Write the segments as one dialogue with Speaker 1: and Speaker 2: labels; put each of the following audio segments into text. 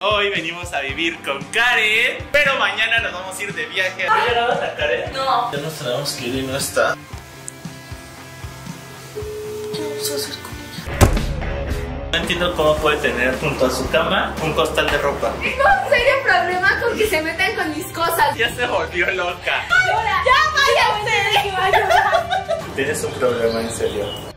Speaker 1: Hoy venimos a vivir con Karen, pero mañana nos vamos a ir de viaje. ¿No llegado a Karen?
Speaker 2: No.
Speaker 1: Ya nos tenemos que ir y no está. No entiendo cómo puede tener junto a su cama un costal de ropa.
Speaker 2: Tengo un serio problema con que se metan con mis cosas.
Speaker 1: Ya se volvió loca.
Speaker 2: ¡Ya váyanse!
Speaker 1: Tienes un problema en serio.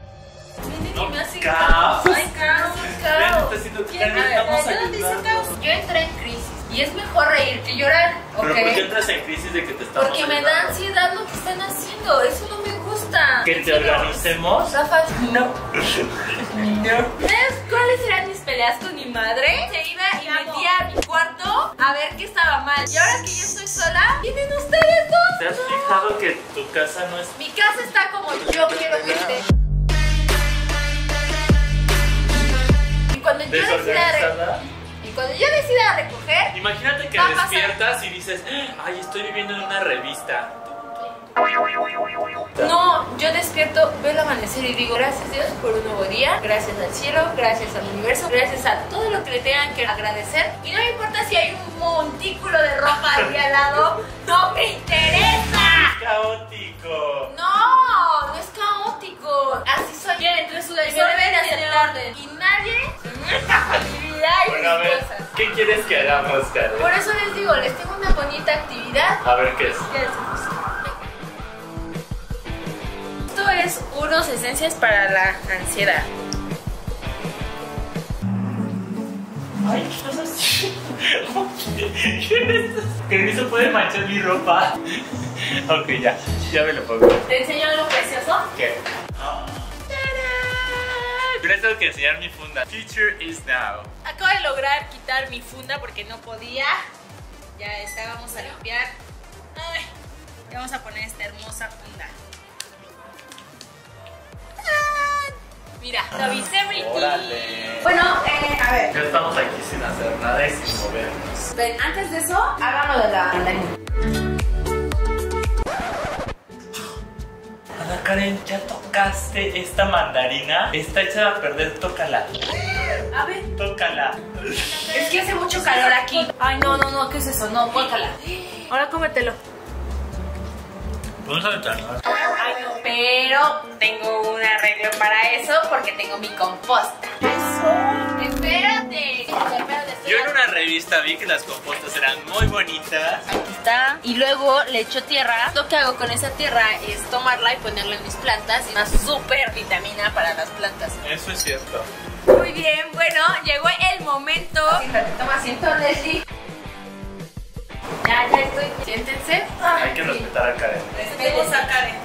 Speaker 2: No, me hace
Speaker 1: caos.
Speaker 2: Ay, caos,
Speaker 1: Vean,
Speaker 2: caos.
Speaker 1: está haciendo
Speaker 2: ¿Quién?
Speaker 1: Karen,
Speaker 2: A ver,
Speaker 1: estamos
Speaker 2: ¿de dónde dice
Speaker 1: ayudando.
Speaker 2: caos? Yo entré en crisis y es mejor reír que llorar.
Speaker 1: ¿Pero por qué entras en crisis de que te estamos
Speaker 2: Porque me da
Speaker 1: ayudando?
Speaker 2: ansiedad lo que están haciendo, eso no me gusta.
Speaker 1: ¿Que te organicemos?
Speaker 2: Rafa, no.
Speaker 1: No.
Speaker 2: ¿Sabes cuáles eran mis peleas con mi madre? Se iba y metía a mi cuarto a ver qué estaba mal. Y ahora que yo estoy sola, vienen ustedes dos.
Speaker 1: ¿Te has
Speaker 2: No.
Speaker 1: fijado que tu casa no es
Speaker 2: Mi casa está como yo quiero que esté. Cuando yo decida y cuando yo decida recoger,
Speaker 1: Imagínate que despiertas y dices, ay, estoy viviendo en una revista.
Speaker 2: no, yo despierto, veo el amanecer y digo, gracias Dios por un nuevo día, gracias al cielo, gracias al universo, gracias a todo lo que le tengan que agradecer. Y no me importa si hay un montículo de ropa ahí al lado, no me interesa.
Speaker 1: Caótico.
Speaker 2: No, no es caótico. Así soy. Bien, entre su y me deben aceptar. Y nadie y
Speaker 1: Bueno, a ver,
Speaker 2: cosas.
Speaker 1: ¿qué quieres que hagamos, Karen?
Speaker 2: Por eso les digo, les tengo una bonita actividad.
Speaker 1: A ver qué es.
Speaker 2: Esto es unos esencias para la ansiedad.
Speaker 1: Ay, ¿qué estás haciendo? ¿Qué es esto? Que eso puede manchar mi ropa. Ok, ya, ya me lo pongo.
Speaker 2: ¿Te enseño algo
Speaker 1: tengo que enseñar mi funda. Future is now.
Speaker 2: Acabo de lograr quitar mi funda porque no podía. Ya está, vamos a limpiar. Ay, y vamos a poner esta hermosa funda. ¡Tarán! Mira, lo avisé. Bueno, eh, a ver.
Speaker 1: Ya estamos aquí sin hacer nada y sin movernos.
Speaker 2: Ven, antes de eso, háganlo de la mandarina.
Speaker 1: Karen, ¿ya tocaste esta mandarina? Está hecha a perder, tócala.
Speaker 2: A ver.
Speaker 1: Tócala.
Speaker 2: Es que hace mucho calor aquí. Ay, no, no, no, ¿qué es eso? No, guácala. Ahora cómetelo.
Speaker 1: Vamos a aventarnos.
Speaker 2: Ay, no, pero tengo un arreglo para eso porque tengo mi composta. Eso. Espérate.
Speaker 1: Yo en una revista vi que las compostas eran muy bonitas.
Speaker 2: Aquí está. Y luego le echo tierra. Lo que hago con esa tierra es tomarla y ponerla en mis plantas. Una super vitamina para las plantas.
Speaker 1: Eso es cierto.
Speaker 2: Muy bien, bueno, llegó el momento. Fíjate, toma asiento, Leslie. Ya, ya estoy. Siéntense.
Speaker 1: Hay que respetar a Karen.
Speaker 2: Respetemos a Karen.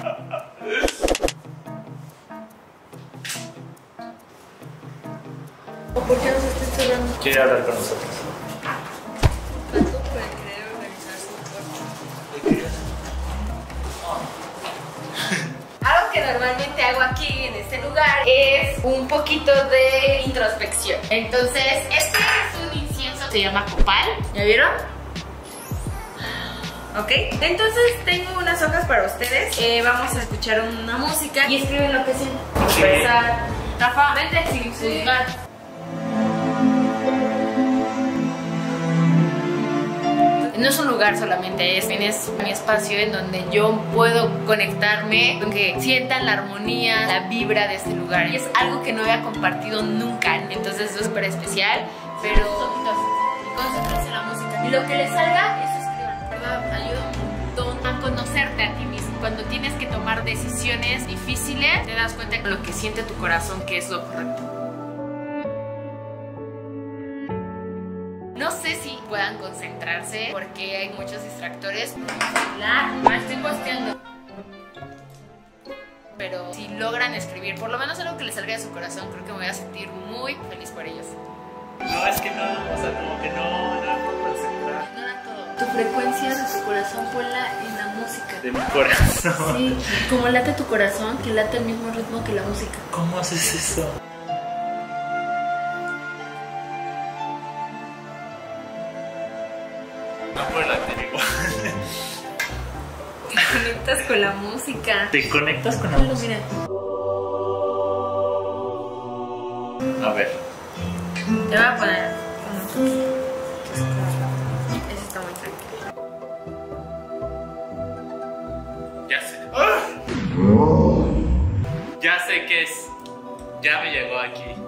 Speaker 2: ¿Por qué nos está encerrando?
Speaker 1: Quiere hablar con nosotros.
Speaker 2: Algo que normalmente hago aquí en este lugar es un poquito de introspección. Entonces, este es un incienso, se llama copal. ¿Ya vieron? ¿Ok? Entonces tengo unas hojas para ustedes. Eh, vamos a escuchar una música y escriben lo que sienten. Empezar. Rafa, vente sin juzgar. No es un lugar solamente, es, es mi espacio en donde yo puedo conectarme, con que sientan la armonía, la vibra de este lugar. Y es algo que no había compartido nunca, entonces es súper especial, pero la música. Y lo que les salga, eso escriban, ¿verdad? Ayuda un montón a conocerte a ti mismo. Cuando tienes que tomar decisiones difíciles, te das cuenta de lo que siente tu corazón que es lo correcto. Puedan concentrarse porque hay muchos distractores. La, me estoy posteando. Pero si logran escribir por lo menos algo que les salga de su corazón, creo que me voy a sentir muy feliz por ellos.
Speaker 1: No, es que no, o sea, como que no, no puedo concentrar.
Speaker 2: Ignora todo. Tu frecuencia de tu corazón ponla en la música.
Speaker 1: De mi corazón.
Speaker 2: Sí, como late tu corazón, que late el mismo ritmo que la música.
Speaker 1: ¿Cómo haces eso?
Speaker 2: con la música.
Speaker 1: Te conectas con la
Speaker 2: Pero
Speaker 1: música.
Speaker 2: Mira.
Speaker 1: A ver.
Speaker 2: Te voy a poner.
Speaker 1: Ese está muy
Speaker 2: tranquilo. Ya sé. Ah. Ya sé qué es. Ya me llegó aquí.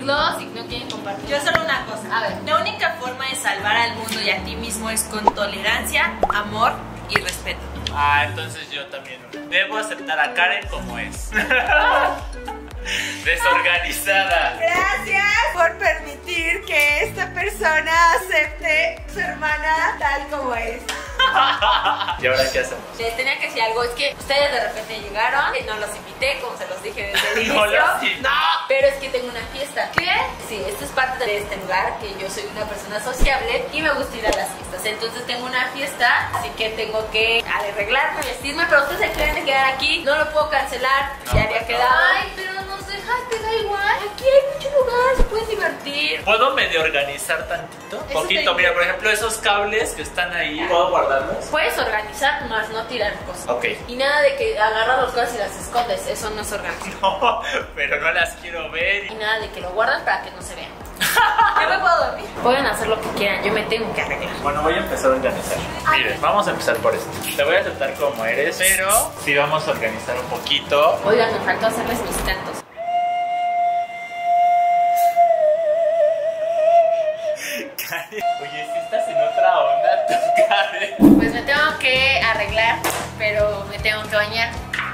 Speaker 2: Compartirlo si no quieren compartirlo.
Speaker 3: Yo solo una cosa.
Speaker 2: A ver.
Speaker 3: La única forma de salvar al mundo y a ti mismo es con tolerancia, amor y respeto.
Speaker 1: Ah, entonces yo también. Debo aceptar a Karen como es. Desorganizada.
Speaker 3: Gracias por permitir que esta persona acepte su hermana tal como es.
Speaker 1: ¿Y ahora qué hacemos?
Speaker 3: Les tenía que decir algo, es que ustedes de repente llegaron y no los invité, como se los dije desde el
Speaker 1: No
Speaker 3: inicio.
Speaker 1: los invité.
Speaker 3: pero es que tengo una fiesta. ¿Qué? Sí, esto es parte de este lugar, que yo soy una persona sociable y me gusta ir a las fiestas. Entonces tengo una fiesta, así que tengo que arreglarme, vestirme, pero ustedes se quieren quedar aquí, no lo puedo cancelar,
Speaker 1: No,
Speaker 3: ya había
Speaker 1: pues no.
Speaker 3: quedado.
Speaker 2: Ay, pero dejaste, da igual.
Speaker 3: Aquí hay mucho lugar, se pueden divertir.
Speaker 1: ¿Puedo medio organizar tantito?
Speaker 3: Eso
Speaker 1: Poquito, mira, por ejemplo, esos cables que están ahí, ¿puedo guardarlos?
Speaker 3: Puedes organizar, más no tirar cosas.
Speaker 1: Ok.
Speaker 3: Y nada de que agarras las cosas y las escondes, eso no es organizar.
Speaker 1: No, pero no las quiero ver.
Speaker 3: Y nada de que lo guardas para que no se vean. Yo me puedo dormir. Pueden hacer lo que quieran, yo me tengo que arreglar.
Speaker 1: Bueno, voy a empezar a organizar. Miren, vamos a empezar por esto. Te voy a aceptar como eres, pero sí vamos a organizar un poquito.
Speaker 3: Oigan, me faltó hacerles mis cantos.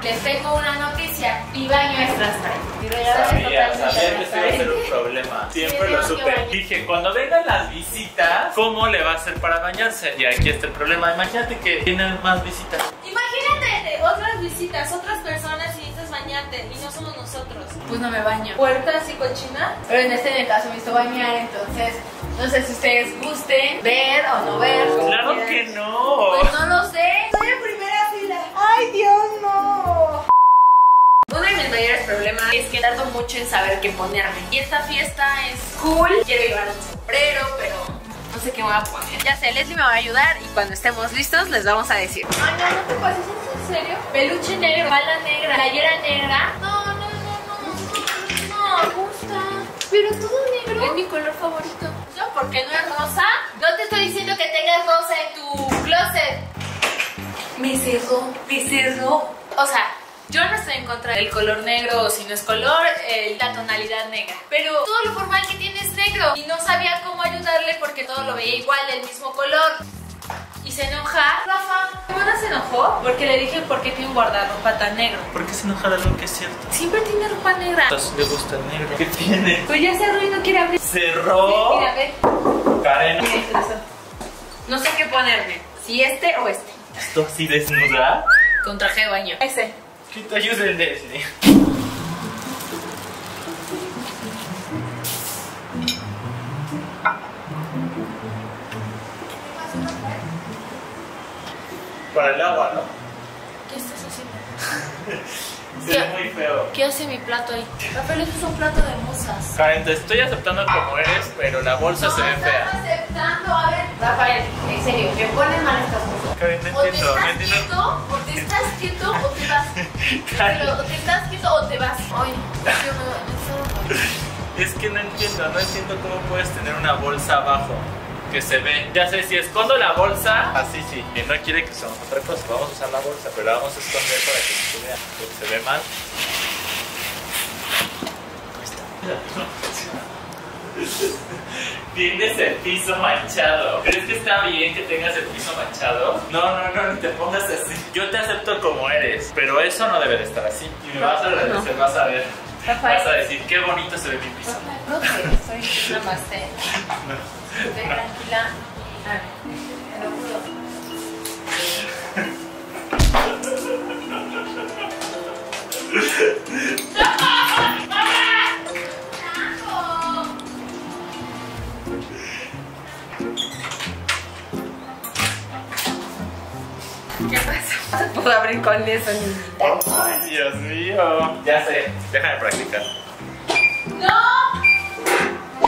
Speaker 2: Les tengo una noticia. Baño es es
Speaker 1: Sabía, sabía que esto iba a ser un problema. Siempre
Speaker 2: Sí,
Speaker 1: lo supe. Dije, cuando vengan las visitas, ¿cómo le va a hacer para bañarse? Y aquí está el problema. Imagínate que tienen más visitas.
Speaker 3: Imagínate de otras visitas, otras personas y necesitas bañarte y no somos nosotros.
Speaker 2: Pues no me baño.
Speaker 3: ¿Puertas y cochina?
Speaker 2: Pero en este caso me hizo bañar, entonces no sé si ustedes gusten ver o no ver.
Speaker 1: Claro que no.
Speaker 2: Pues no lo es que tardo mucho en saber qué ponerme. Y esta fiesta es cool. Quiero llevar un sombrero, pero no sé qué me voy a poner.
Speaker 3: Ya sé, Leslie me va a ayudar y cuando estemos listos les vamos a decir.
Speaker 2: Ay, no, no te pases, ¿es en serio? Peluche negro, bala negra, playera negra. No, no, no, no. No, me gusta. Pero todo negro. Es mi color favorito. ¿No? ¿Porque no es rosa? No te estoy diciendo que tengas rosa en tu closet. Me cerró, me cerró. O sea, yo no estoy en contra del color negro, o si no es color, eh, la tonalidad negra. Pero todo lo formal que tiene es negro. Y no sabía cómo ayudarle porque todo lo veía igual, del mismo color. Y se enoja. Rafa, ¿Ramona se enojó? Porque le dije por qué tiene un guardarropa tan negro.
Speaker 1: ¿Por qué se enoja de algo que es cierto?
Speaker 2: Siempre tiene ropa negra.
Speaker 1: Entonces le gusta el negro. ¿Qué tiene?
Speaker 2: Pues ya cerró y no quiere abrir.
Speaker 1: Cerró.
Speaker 2: Mira, ve.
Speaker 1: Karen.
Speaker 2: No sé qué ponerme. Si este o este.
Speaker 1: esto así desnuda.
Speaker 2: Con traje de baño.
Speaker 3: Ese.
Speaker 1: Que te ayude el Leslie. Para el agua, ¿no?
Speaker 2: ¿Qué estás haciendo?
Speaker 1: Se ve muy feo.
Speaker 2: ¿Qué hace mi plato ahí? Rafael, esto es un plato de musas.
Speaker 1: Karen, te estoy aceptando como eres, pero la bolsa se ve
Speaker 2: estás
Speaker 1: fea.
Speaker 2: aceptando. A ver, Rafael, en serio, me ponen mal estas cosas.
Speaker 1: Karen, no
Speaker 2: O te
Speaker 1: entiendo, no
Speaker 2: estás
Speaker 1: entiendo.
Speaker 2: quieto, o te estás quieto, o te vas. Pero, o te estás quieto o te vas. Oye, yo me, me
Speaker 1: es que no entiendo, no entiendo cómo puedes tener una bolsa abajo que se ve. Ya sé, si escondo la bolsa, así sí. Y no quiere que usemos otra cosa, vamos a usar la bolsa, pero la vamos a esconder para que no se vea, porque se ve mal. Ahí está. Tienes el piso manchado. ¿Crees que está bien que tengas el piso manchado? No, no, no, ni te pongas así. Yo te acepto como eres, pero eso no debe de estar así. Y me vas a agradecer, vas a ver.
Speaker 2: Rafael.
Speaker 1: Vas a decir, qué bonito se ve mi piso.
Speaker 2: No te estoy namaste. Estoy tranquila. A ver, te lo juro. ¿Qué pasa?
Speaker 3: No puedo abrir con eso, niñita.
Speaker 1: Ay, Dios mío. Ya sé, déjame practicar.
Speaker 3: ¡No!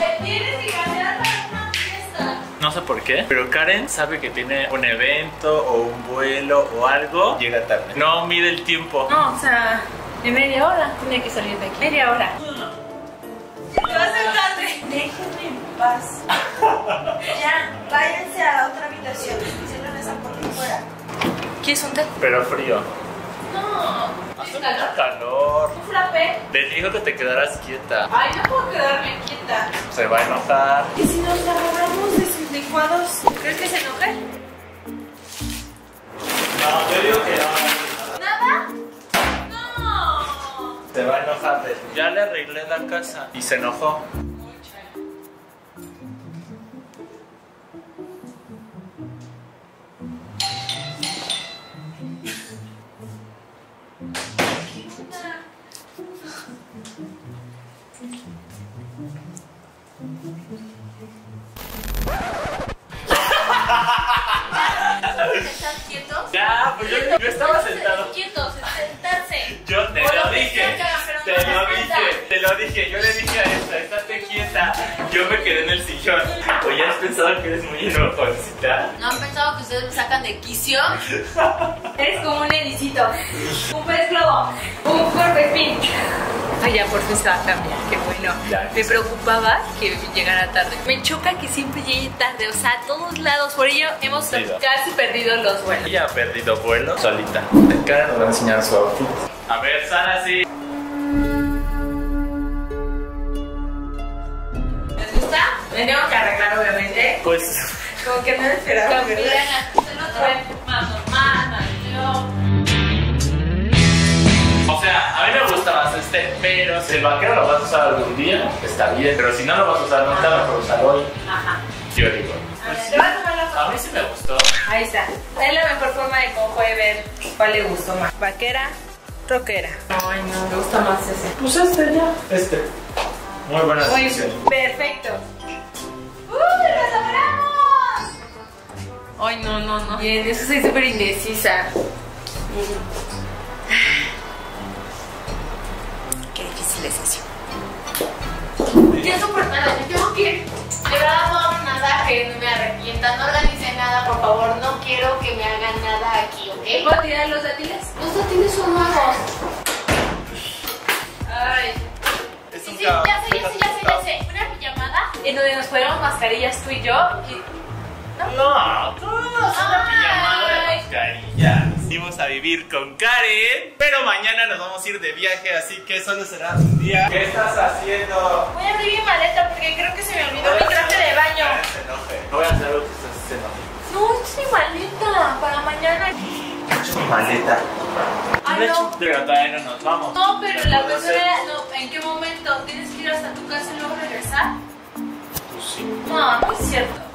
Speaker 3: ¡Me tienes que cambiar para una fiesta!
Speaker 1: No sé por qué, pero Karen sabe que tiene un evento o un vuelo o algo. Llega tarde. No mide el tiempo.
Speaker 2: No, o sea, en media hora tiene que salir de aquí. Media hora.
Speaker 3: Te vas a tarde.
Speaker 4: Déjenme en paz. ya, váyanse a la otra habitación.
Speaker 2: ¿Quieres un té?
Speaker 1: Pero frío.
Speaker 3: No.
Speaker 1: Hace mucho calor.
Speaker 3: ¿Un frappé?
Speaker 1: Te dijo que te quedaras quieta.
Speaker 3: Ay, no puedo quedarme quieta.
Speaker 1: Se va a enojar.
Speaker 4: ¿Y si nos agarramos de sus licuados?
Speaker 3: ¿Crees que se enoje?
Speaker 1: No, yo digo que no.
Speaker 3: ¿Nada? No.
Speaker 1: Se va a enojar. Ya le arreglé la casa y se enojó. Yo, estaba sentado.
Speaker 3: Quietos, sentarse.
Speaker 1: Yo te
Speaker 3: O
Speaker 1: lo dije, te
Speaker 3: no
Speaker 1: lo dije, te lo dije, yo le dije a esta, estate quieta. Yo me quedé en el sillón. O ya has pensado que eres muy enojoncita.
Speaker 3: ¿No han pensado que ustedes me sacan de quicio? Eres como un ericito, un pez globo, un corpepín.
Speaker 2: Ay, ya por fin se va a cambiar, Me preocupaba que llegara tarde. Me choca que siempre llegue tarde, o sea, a todos lados. Por ello hemos
Speaker 1: Sí,
Speaker 2: casi perdido los vuelos.
Speaker 1: Ella ha perdido vuelo solita. Karen nos va a enseñar su outfit. A ver, Sara, sí.
Speaker 2: ¿Les gusta? Me tengo que arreglar, obviamente.
Speaker 1: Pues
Speaker 4: Como que no lo esperaba,
Speaker 3: También,
Speaker 1: gusta más este, pero si el vaquero lo vas a usar algún día, está bien. Pero si no lo vas a usar nunca, mejor usarlo hoy.
Speaker 2: Ajá.
Speaker 1: Yo digo.
Speaker 2: A ver, te vas a tomar la
Speaker 1: A
Speaker 2: foto.
Speaker 1: mí sí me gustó.
Speaker 2: Ahí está. Es la mejor forma de cómo puede ver cuál le gustó más. Vaquera, rockera. Ay, no, me gusta más ese.
Speaker 1: Pues este ya. Este. Muy buena
Speaker 2: Muy perfecto.
Speaker 3: ¡Uy, nos logramos!
Speaker 2: Ay, no, no, no. Bien, eso soy súper indecisa. Qué eso.
Speaker 3: Ya soportado, me tengo que ir. De verdad no hago nada que no me arrepienta, no organice nada, por favor, no quiero que me hagan nada aquí, ¿ok?
Speaker 2: ¿Puedo tirar los dátiles?
Speaker 3: Los dátiles son nuevos.
Speaker 2: Ay.
Speaker 1: Es
Speaker 3: Sí,
Speaker 1: un
Speaker 3: sí,
Speaker 1: caos.
Speaker 3: ya sé, ya sé, ya sé, ya sé. Una pijamada.
Speaker 2: En donde nos ponemos mascarillas tú y yo. Y...
Speaker 1: No, tú no es una
Speaker 3: Ay.
Speaker 1: pijamada de mascarillas. Vamos a vivir con Karen, pero mañana nos vamos a ir de viaje, así que solo será un día. ¿Qué estás haciendo?
Speaker 2: Voy a abrir mi maleta porque creo que se me olvidó mi traje de baño.
Speaker 1: Se enoje. No voy a hacer algo que estás haciendo.
Speaker 2: No, es mi maleta para mañana.
Speaker 1: Mi maleta.
Speaker 2: Ay, no.
Speaker 1: Pero todavía no nos vamos.
Speaker 2: No, pero
Speaker 1: ¿Me
Speaker 2: la cuestión era, no, ¿en qué momento? ¿Tienes que ir hasta tu casa y luego regresar?
Speaker 1: Pues sí.
Speaker 2: No, no es cierto.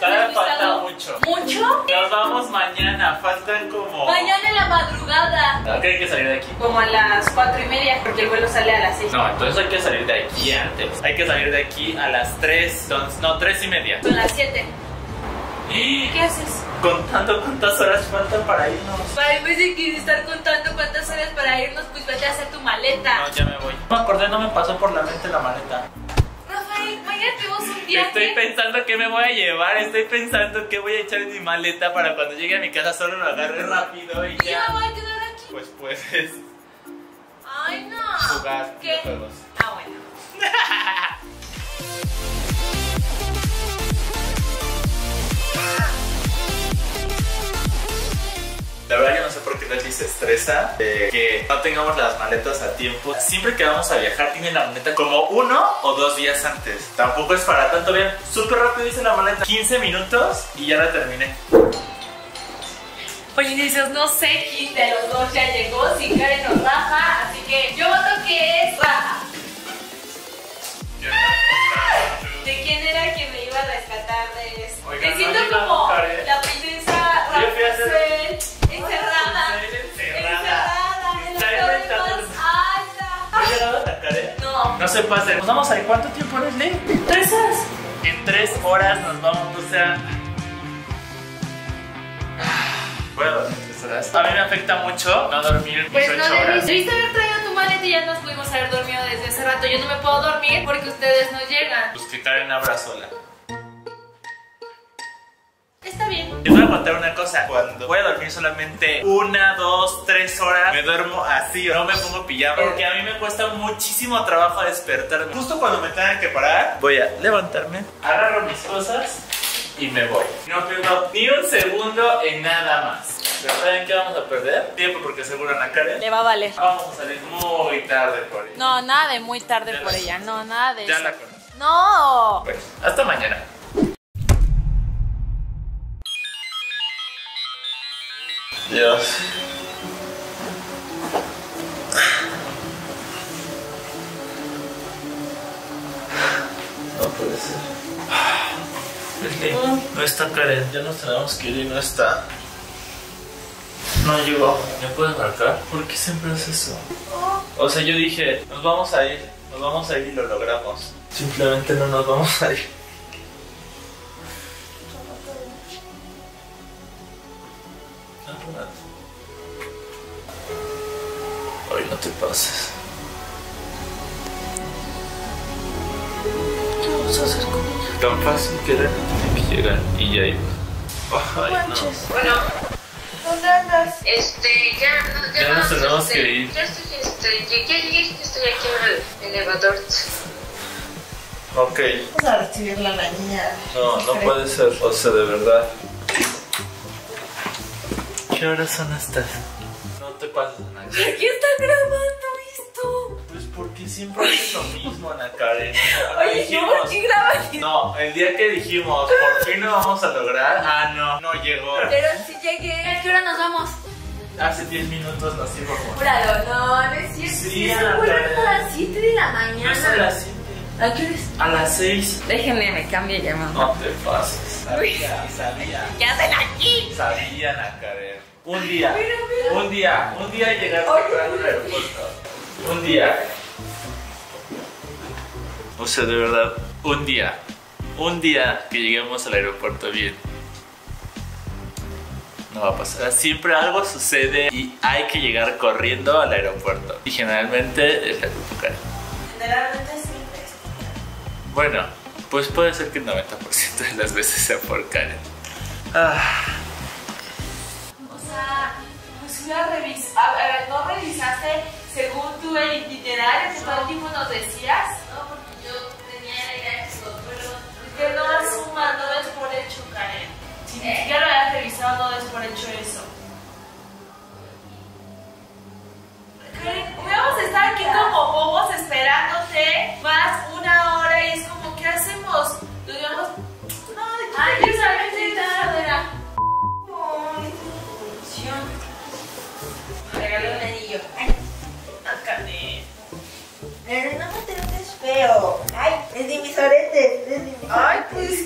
Speaker 1: Todavía falta mucho.
Speaker 2: ¿Mucho?
Speaker 1: Nos vamos mañana, faltan como...
Speaker 2: Mañana en la madrugada.
Speaker 1: ¿A qué hay que salir de aquí?
Speaker 2: Como a las cuatro y media, porque el vuelo sale a las seis.
Speaker 1: No, entonces hay que salir de aquí antes. Hay que salir de aquí a las 3, no, 3 y media.
Speaker 2: Son las siete. ¿Qué haces?
Speaker 1: Contando cuántas horas faltan para irnos.
Speaker 2: Para en vez de estar contando cuántas horas para irnos, pues vete a hacer tu maleta.
Speaker 1: No, ya me voy. No me acordé, no me pasó por la mente la maleta.
Speaker 2: Un viaje.
Speaker 1: Estoy pensando qué me voy a llevar, estoy pensando qué voy a echar en mi maleta para cuando llegue a mi casa solo lo agarre rápido y
Speaker 2: Y
Speaker 1: ya.
Speaker 2: voy a quedar aquí.
Speaker 1: Pues puedes
Speaker 2: Ay, no.
Speaker 1: jugar.
Speaker 2: Ah, bueno.
Speaker 1: La verdad yo no sé por qué Leslie se estresa de que no tengamos las maletas a tiempo. Siempre que vamos a viajar tiene la maleta como uno o dos días antes. Tampoco es para tanto bien. Súper rápido dice la maleta. 15 minutos y ya la terminé.
Speaker 2: Oye, dices, no sé quién de los dos ya llegó, si Karen nos raja, así que yo voto que es raja. ¿De quién era que me iba a rescatar de eso?
Speaker 1: Oigan,
Speaker 2: me siento como la princesa
Speaker 1: Yo fui a hacer-
Speaker 2: Rapunzel, encerrada,
Speaker 1: Encerrada.
Speaker 2: encerrada en la
Speaker 1: Está
Speaker 2: torre
Speaker 1: inventando.
Speaker 2: más alta.
Speaker 1: ¿No he llegado a atacar, eh?
Speaker 2: No,
Speaker 1: No se pasen. Nos vamos a ir. ¿Cuánto tiempo, Leslie?
Speaker 2: tres horas.
Speaker 1: En tres horas nos vamos, o sea. Bueno, tres horas. A mí me afecta mucho no dormir
Speaker 2: Pues
Speaker 1: 18
Speaker 2: no
Speaker 1: horas.
Speaker 2: debiste, haber traído tu maleta y ya nos pudimos haber dormido desde hace rato. Yo no me puedo dormir porque ustedes no llegan.
Speaker 1: Pues que Karen abra contar una cosa. Cuando voy a dormir solamente una, dos, tres horas, me duermo así, no me pongo pijama. Porque a mí me cuesta muchísimo trabajo despertarme. Justo cuando me tengan que parar, voy a levantarme, agarro mis cosas y me voy. No pierdo ni un segundo en nada más. Pero ¿saben qué vamos a perder? Tiempo porque seguro Ana Karen.
Speaker 2: Le va a valer.
Speaker 1: Vamos a salir muy tarde por ella.
Speaker 2: No, nada de muy tarde por ella. No, nada de
Speaker 1: Ya
Speaker 2: eso.
Speaker 1: la conozco.
Speaker 2: No.
Speaker 1: Bueno, hasta mañana. Dios. No puede ser. No está Karen, ya nos tenemos que ir y no está. No llegó. ¿Me puedes marcar? ¿Por qué siempre haces eso? O sea, yo dije, nos vamos a ir, nos vamos a ir y lo logramos. Simplemente no nos vamos a ir. Ay, no te pases. ¿Qué vamos a hacer con ella? Tan fácil que era, tiene que llegar y ya iba. Ay, no.
Speaker 4: Bueno, ¿dónde andas?
Speaker 5: Este, ya, no,
Speaker 1: Ya nos
Speaker 5: vamos,
Speaker 1: tenemos
Speaker 5: este,
Speaker 1: que ir.
Speaker 5: Ya estoy, este, llegué, ya llegué, estoy aquí en el elevador.
Speaker 1: Ok,
Speaker 4: Vamos a recibirla a la niña.
Speaker 1: no, no puede ser. O sea, de verdad. ¿Qué horas son estas? No te pases, Ana Karen.
Speaker 2: ¿Qué está grabando esto?
Speaker 1: Pues porque siempre haces lo mismo, Ana Karen.
Speaker 2: Oye,
Speaker 1: dijimos.
Speaker 2: no, ¿qué grabas?
Speaker 1: No, el día que dijimos, por fin lo vamos a lograr. Ah, no, no llegó.
Speaker 2: Pero si llegué. ¿A qué hora nos vamos?
Speaker 1: Hace 10 minutos nos íbamos.
Speaker 2: Júralo, no, no es cierto.
Speaker 1: Sí, Ana Karen.
Speaker 2: a las 7 de la
Speaker 1: No
Speaker 2: mañana.
Speaker 1: es a las 7,
Speaker 2: ¿A qué hora es?
Speaker 1: a las 6.
Speaker 2: Déjenme, me cambie ya, mamá.
Speaker 1: No te pases. Sabía, sabía.
Speaker 2: ¿Qué hacen aquí?
Speaker 1: Sabía, Ana Karen. Un día, un día, un día llegar temprano al aeropuerto. Un día. O sea, de verdad, un día. Un día que lleguemos al aeropuerto bien. No va a pasar. Siempre algo sucede y hay que llegar corriendo al aeropuerto. Y generalmente es la Karen.
Speaker 4: Generalmente siempre.
Speaker 1: Bueno, pues puede ser que el 90% de las veces sea por Karen. Ah.
Speaker 6: Fui a ver, ¿no revisaste según tú el itinerario que todo el tiempo nos decías?
Speaker 2: No, porque yo tenía la idea que los vuelos.
Speaker 6: Que no asumas, no des por hecho, Karen. Si ni siquiera lo hayas revisado, no des por hecho eso. Karen,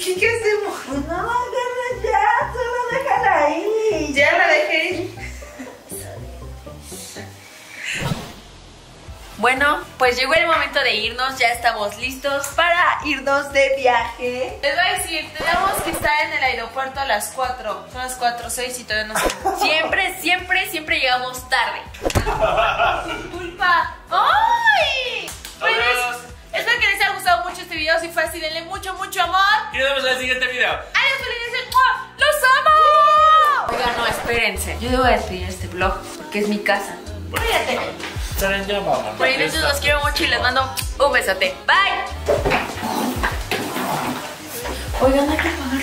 Speaker 6: ¿qué, qué hacemos?
Speaker 4: Pues no, agarra ya, solo déjala ahí.
Speaker 6: Ya la dejé ir.
Speaker 2: Bueno, pues llegó el momento de irnos, ya estamos listos para irnos de viaje.
Speaker 6: Les voy a decir, tenemos que estar en el aeropuerto a las 4. Son las 4, 6 y todavía no sé.
Speaker 2: Siempre, siempre, siempre llegamos tarde.
Speaker 6: Disculpa. ¡Ay! Pues, gustado mucho este video. Si fue así, denle mucho, mucho amor.
Speaker 1: Y nos vemos en el siguiente video.
Speaker 6: ¡Adiós, felices! ¡Los amo!
Speaker 2: Oigan, no, espérense. Yo debo despedir este vlog porque es mi casa.
Speaker 6: Cuídate.
Speaker 2: Por entonces los quiero mucho y les mando un besote. Bye. Oigan, hay que pagar